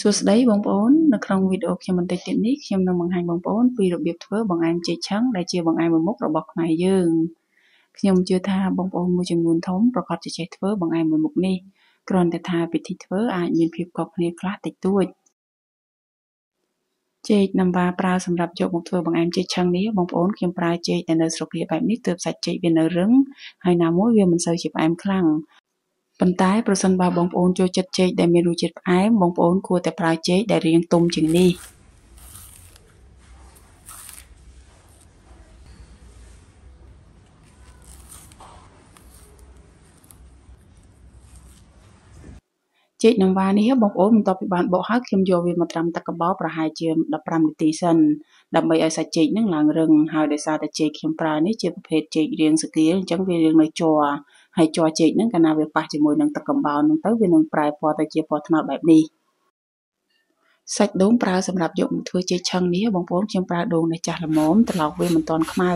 សួស្តីបងប្អូននៅក្នុងវីដេអូខ្ញុំបន្តិចទៀតនេះខ្ញុំនឹងបង្ហាញបងប្អូនពីរបៀបធ្វើបង្អែមចេកឆឹងដែលជាបង្អែមមួយមុខរបស់ខ្មែរយើងខ្ញុំជឿថាបងប្អូនមួយចំនួនធំប្រកាសជាចេះធ្វើបង្អែមមួយមុខនេះគ្រាន់តែថាវិធីធ្វើអាចមានភាពខុសគ្នាខ្លះតិចតួចចេកណាំវ៉ាប្រើសម្រាប់យកមកធ្វើបង្អែមចេកឆឹងនេះបងប្អូនខ្ញុំប្រើចេកដែលនៅស្រុករាបែបនេះទើបសាច់ចេកវានៅរឹងហើយណាមួយវាមិនសូវជាផ្អែមខ្លាំង ប៉ុន្តែប្រសិនបើបងប្អូនចូលចិត្តចេកដែលមានរសជាតិផ្អែមបងប្អូនគួរតែប្រើចេកដែលរាងទុំជាងនេះចេកនឹងវ៉ានេះបងប្អូនបន្ទាប់ពីបានបកហើយខ្ញុំយកវាមកត្រាំទឹកកបោប្រហែលជា15នាទីសិនដើម្បីឲ្យសាច់ចេកនឹងឡើងរឹងហើយដោយសារតែចេកខ្ញុំប្រើនេះជាប្រភេទចេករាងស្គាលអញ្ចឹងវារាងនៅជ័រ ហើយជ័រចេកហ្នឹងកាលណាវាប៉ះជាមួយនឹងទឹកកំបោរហ្នឹងទៅវានឹងប្រែពណ៌ទៅជាពណ៌ត្នោតបែបនេះសាច់ដូងប្រើសម្រាប់យកមកធ្វើចេកឆឹងនេះបងប្អូនខ្ញុំប្រើដូងដែលចាស់ល្មមត្រឡប់វាមិនទាន់ខ្មៅ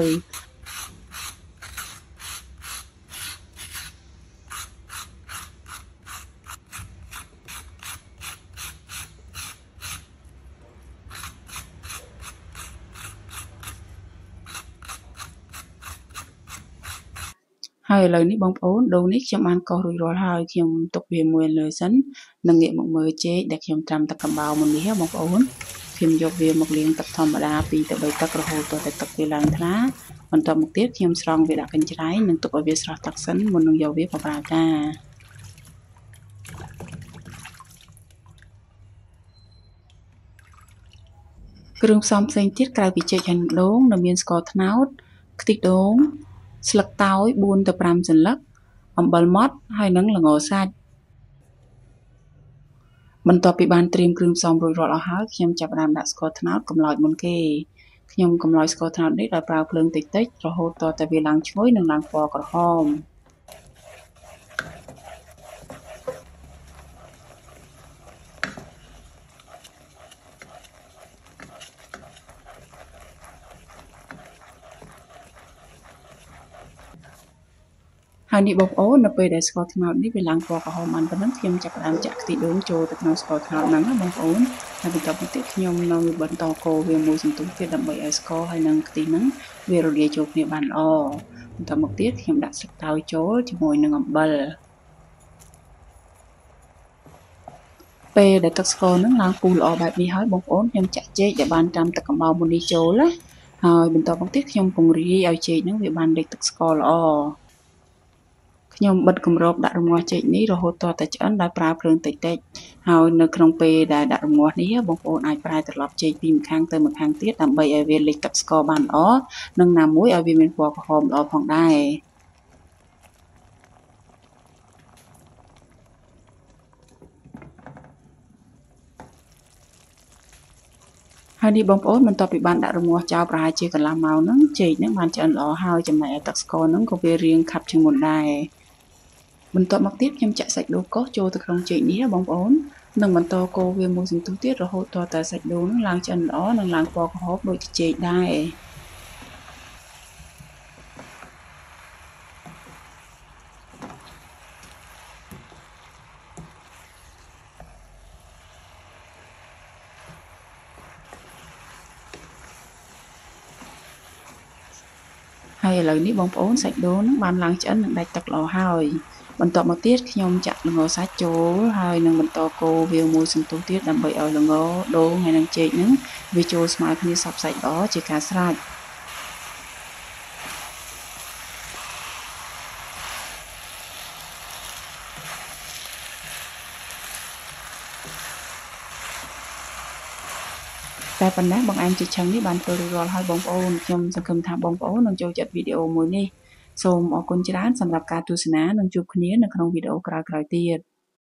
ហើយឥឡូវនេះបងប្អូនដូងនេះខ្ញុំបានកោសរួចរាល់ហើយខ្ញុំទុកវាមួយលើសិននិងងាកមកមើលចេកដែលខ្ញុំត្រាំទឹកកំបោរមុននេះបងប្អូនខ្ញុំយកវាមកលាងទឹកធម្មតា2ទៅ3ទឹករហូតទាល់តែទឹកវាឡើងថ្លាបន្ទាប់មកទៀតខ្ញុំស្រង់វាដាក់កញ្ច្រែងនិងទុកឲ្យវាស្រស់ទឹកសិនមុននឹងយកវាបប្រើការគ្រឿងផ្សំផ្សេងទៀតក្រៅពីចេកហើយដូងនៅមានស្ករត្នោតខ្ទិះដូង ស្លឹកតើយ4ទៅ5សន្លឹកអំបិលម៉ត់ហើយនិងល្ងសាច់បន្ទាប់ពីបានត្រៀមគ្រឿងផ្សំរួចរាល់អស់ហើយខ្ញុំចាប់ផ្ដើមដាក់ស្ករត្នោតកំលោចមុនគេខ្ញុំកំលោចស្ករត្នោតនេះដោយប្រើភ្លើងតិចៗរហូតទាល់តែវាឡើងឈ្ងុយនិងឡើងពណ៌ក្រហម ហើយនេះបងប្អូននៅពេលដែលស្ករត្នោតនេះវាឡើងពណ៌ក្រហមបានប៉ុណ្ណឹងខ្ញុំចាប់ផ្ដើមចាក់ខ្ទិះដូងចូលទៅក្នុងស្ករត្នោតហ្នឹងណាបងប្អូនហើយបន្ទាប់មកទៀតខ្ញុំនៅបន្តកូរវាមួយសន្ទុះទៀតដើម្បីឲ្យស្ករហើយនិងខ្ទិះហ្នឹងវារលាយចូលគ្នាបានល្អបន្តមកទៀតខ្ញុំដាក់ស្លឹកតើយចូលជាមួយនឹងអំបិលពេលដែលទឹកស្ករហ្នឹងឡើងពុះល្អបែបនេះហើយបងប្អូនខ្ញុំចាក់ចេកដែលបានត្រាំទឹកកំបោរមុននេះចូលណាហើយបន្តមកទៀតខ្ញុំពង្រាយឲ្យចេកហ្នឹងវាបានលេចទឹកស្ករល្អ ខ្ញុំបិទគម្របដាក់រងាស់ចេកនេះរហូតទាល់តែឆ្អិនដោយប្រើភ្លើងតិចៗហើយនៅក្នុងពេលដែលដាក់រងាស់នេះបងប្អូនអាចប្រែត្រឡប់ចេកពីម្ខាងទៅម្ខាងទៀតដើម្បីឲ្យវាលិចទឹកស្ករបានល្អនិងណាមួយឲ្យវាមានពណ៌ក្រហមល្អផងដែរហើយនេះបងប្អូនបន្ទាប់ពីបានដាក់រងាស់ចោលប្រហែលជាកន្លះម៉ោងហ្នឹងចេកហ្នឹងបានឆ្អិនល្អហើយចំណែកឯទឹកស្ករហ្នឹងក៏វារាងខាប់ជាងមុនដែរ បន្ទាប់មកទៀតខ្ញុំចាក់សាច់ដូងកោសចូលទៅក្នុងចេកនេះបងប្អូននិងបន្តកូរវាមួយសន្ទុះទៀតរហូតទាល់តែសាច់ដូងនឹងឡើងឆ្អិនល្អនិងឡើងពណ៌ក្រហមដូចចេកដែរ ហើយឥឡូវនេះបងប្អូនសាច់ដូងនឹងបានឡើងឆ្អិននិងដាច់ទឹកល្អហើយ បន្ទាប់មកទៀតខ្ញុំចាក់ល្ងសាច់ចូលហើយនឹងបន្តកូរវាមួយសន្ទុះទៀតដើម្បីឲ្យល្ងដូងហើយនឹងចេកហ្នឹងវាចូលស្មើគ្នាសព្វសាច់ល្អជាការស្រេច តែប៉ុណ្ណេះបងអែមជាឆឹងនេះបានធ្វើរួចរាល់ហើយបងប្អូនខ្ញុំសង្ឃឹមថាបងប្អូននឹងចូលចិត្តវីដេអូមួយនេះសូមអរគុណច្រើនសម្រាប់ការទស្សនានិងជួបគ្នានៅក្នុងវីដេអូក្រោយៗទៀត